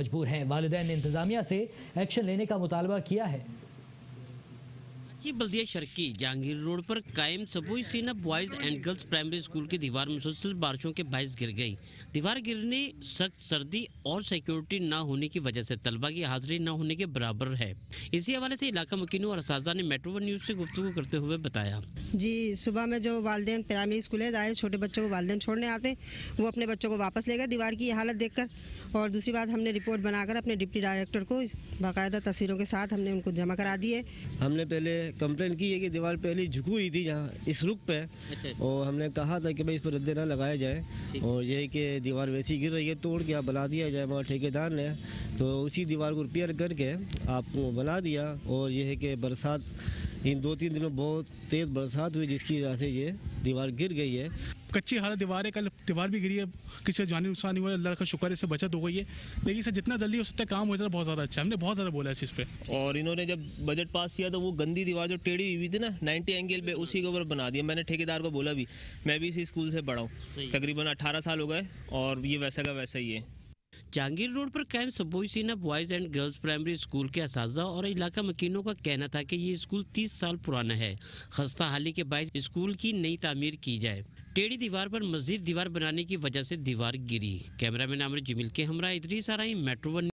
मजबूर हैं। वालदे ने इंतजामिया से एक्शन लेने का मुतालबा किया है। की बल्दिया शर्की। जहांगीर रोड पर कायम सबोई सेना boys and girls primary school की दीवार मुसलसल बारिशों के बायस गिर गई। दीवार गिरने सख्त सर्दी और सिक्योरिटी न होने की वजह से तलबा की हाजिरी न होने के बराबर है। इसी हवाले से इलाका मकीनों और ने मेट्रो वन न्यूज़ से गुफ्तु करते हुए बताया। जी सुबह में जो वालदेन प्राइमरी स्कूल है दायर छोटे बच्चों को वालदेन छोड़ने आते हैं वो अपने बच्चों को वापस ले गए दीवार की हालत देखकर। और दूसरी बात हमने रिपोर्ट बनाकर अपने डिप्टी डायरेक्टर को बाकायदा तस्वीरों के साथ हमने उनको जमा करा दिए हमने पहले कंप्लेन की है कि दीवार पहले झुकी हुई थी जहाँ इस रुख पे। और हमने कहा था कि भाई इस पर रद्दे ना लगाया जाए। और यही कि दीवार वैसी गिर रही है तोड़ के आप बना दिया जाए मगर ठेकेदार ने तो उसी दीवार को रिपेयर करके आपको बना दिया। और यह है कि बरसात इन दो तीन दिनों बहुत तेज़ बरसात हुई जिसकी वजह से ये दीवार गिर गई है। कच्ची हालत दीवार है कल दीवार भी गिरी है। किसी का जानी नुकसान नहीं हुआ है, अल्लाह का शुक्र है इससे बचत हो गई है। लेकिन सर जितना जल्दी हो सकता है काम हो जाता है बहुत ज़्यादा अच्छा है। हमने बहुत ज़्यादा बोला है इस पर पे। और इन्होंने जब बजट पास किया तो वो गंदी दीवार जो टेढ़ी हुई थी ना 90 एंगल पर उसी के ऊपर बना दिया। मैंने ठेकेदार को बोला भी मैं भी इसी स्कूल से पढ़ा हूँ। तकरीबन 18 साल हो गए और ये वैसा का वैसा ही है। जहांगीर रोड पर कैम सबोई सीना boys and girls primary school के असाजा और इलाका मकीनों का कहना था कि ये स्कूल 30 साल पुराना है। खस्ता हाली के बायस स्कूल की नई तामीर की जाए। टेढ़ी दीवार पर मजीद दीवार बनाने की वजह से दीवार गिरी। कैमरा मैन अमर जमील के हमरा इतनी सारा मेट्रो वन